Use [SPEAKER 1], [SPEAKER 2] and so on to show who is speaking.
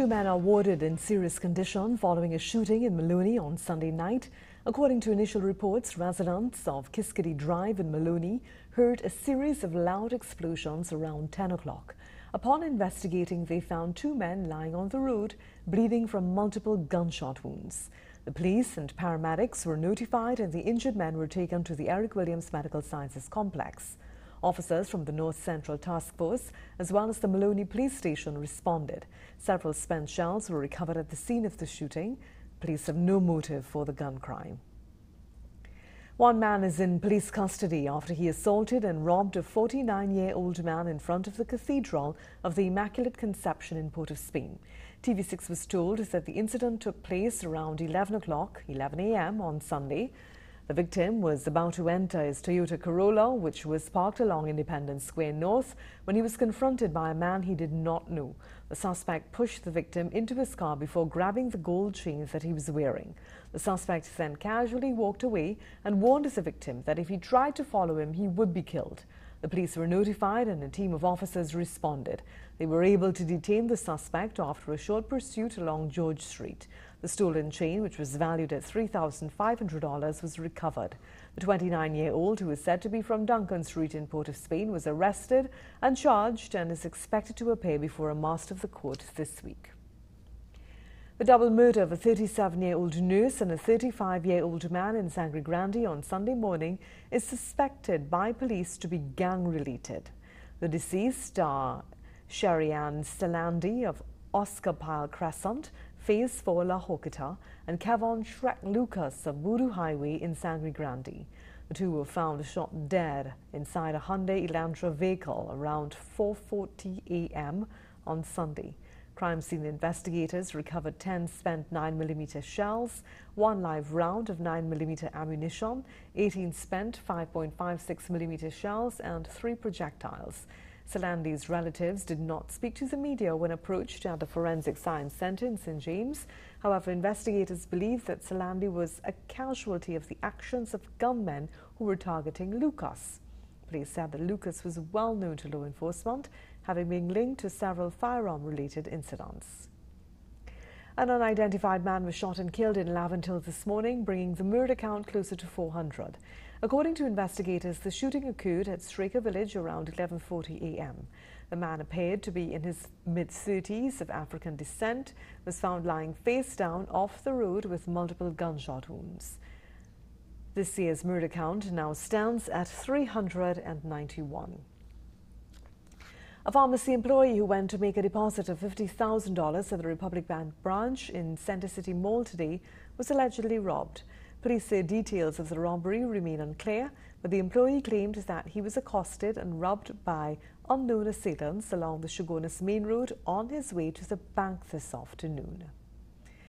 [SPEAKER 1] Two men are warded in serious condition following a shooting in Maloney on Sunday night. According to initial reports, residents of Kiskadee Drive in Maloney heard a series of loud explosions around 10 o'clock. Upon investigating, they found two men lying on the road, bleeding from multiple gunshot wounds. The police and paramedics were notified and the injured men were taken to the Eric Williams Medical Sciences Complex. Officers from the North Central Task Force, as well as the Maloney Police Station, responded. Several spent shells were recovered at the scene of the shooting. Police have no motive for the gun crime. One man is in police custody after he assaulted and robbed a 49 year old man in front of the Cathedral of the Immaculate Conception in Port of Spain. TV6 was told that the incident took place around 11 o'clock, 11 a.m. on Sunday. The victim was about to enter his Toyota Corolla, which was parked along Independence Square North, when he was confronted by a man he did not know. The suspect pushed the victim into his car before grabbing the gold chains that he was wearing. The suspect then casually walked away and warned the victim that if he tried to follow him, he would be killed. The police were notified and a team of officers responded. They were able to detain the suspect after a short pursuit along George Street. The stolen chain, which was valued at $3,500, was recovered. The 29 year old, who is said to be from Duncan Street in Port of Spain, was arrested and charged and is expected to appear before a master of the court this week. The double murder of a 37 year old nurse and a 35 year old man in Sangre Grande on Sunday morning is suspected by police to be gang related. The deceased are Sherry Ann Stelandi of Oscar Crescent, Phase 4 La Horquetta, and Kevon Shrek Lucas of Voodoo Highway in Sangre Grande. The two were found shot dead inside a Hyundai Elantra vehicle around 4.40 a.m. on Sunday. Crime scene investigators recovered 10 spent 9mm shells, one live round of 9mm ammunition, 18 spent 5.56mm shells, and three projectiles. Salandi's relatives did not speak to the media when approached at the Forensic Science Center in St. James. However, investigators believe that Salandi was a casualty of the actions of gunmen who were targeting Lucas. Police said that Lucas was well known to law enforcement, having been linked to several firearm-related incidents. An unidentified man was shot and killed in Laventille this morning, bringing the murder count closer to 400. According to investigators, the shooting occurred at Straker Village around 11.40 a.m. The man appeared to be in his mid-30s of African descent, was found lying face down off the road with multiple gunshot wounds. This year's murder count now stands at 391. A pharmacy employee who went to make a deposit of $50,000 at the Republic Bank branch in Center City Mall today was allegedly robbed. Police say details of the robbery remain unclear, but the employee claimed that he was accosted and robbed by unknown assailants along the Chaguanas Main Road on his way to the bank this afternoon.